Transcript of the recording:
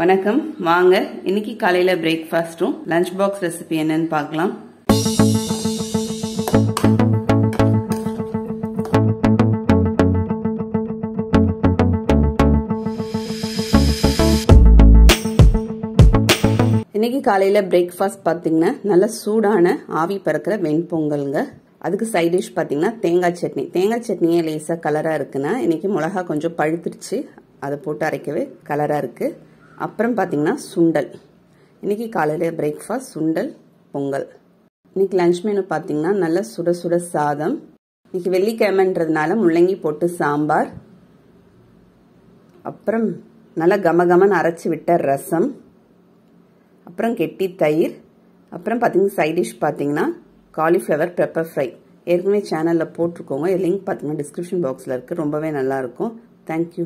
வணக்கம். வாங்க இன்னைக்கு காலையில் பிரேக்ஃபாஸ்ட்டும் லஞ்ச் பாக்ஸ் ரெசிபி என்னன்னு பார்க்கலாம். இன்னைக்கு காலையில் பிரேக்ஃபாஸ்ட் பார்த்தீங்கன்னா நல்ல சூடான ஆவி பறக்கிற வெண்பொங்கலுங்க. அதுக்கு சைட் டிஷ் பார்த்தீங்கன்னா தேங்காய் சட்னி. தேங்காய் சட்னியே லேசாக கலராக இருக்குன்னா இன்னைக்கு மிளகா கொஞ்சம் பழுத்துருச்சு. அதை போட்டு அரைக்கவே கலராக இருக்குது அப்புறம் பார்த்தீங்கன்னா சுண்டல். இன்னைக்கு காலையில் பிரேக்ஃபாஸ்ட் சுண்டல் பொங்கல். இன்னைக்கு லஞ்ச் மெனு பார்த்தீங்கன்னா நல்ல சுட சுட சாதம். இன்றைக்கி வெள்ளிக்கிழமைன்றதுனால முள்ளங்கி போட்டு சாம்பார். அப்புறம் நல்லா கமகமன்னு அரைச்சி விட்ட ரசம். அப்புறம் கெட்டி தயிர். அப்புறம் பார்த்தீங்கன்னா சைட் டிஷ் பார்த்தீங்கன்னா காலிஃப்ளவர் பெப்பர் ஃப்ரை ஏற்கனவே சேனலில் போட்டிருக்கோங்க. லிங்க் பார்த்தீங்கன்னா டிஸ்கிரிப்ஷன் பாக்ஸில் இருக்குது ரொம்பவே நல்லாயிருக்கும் தேங்க்யூ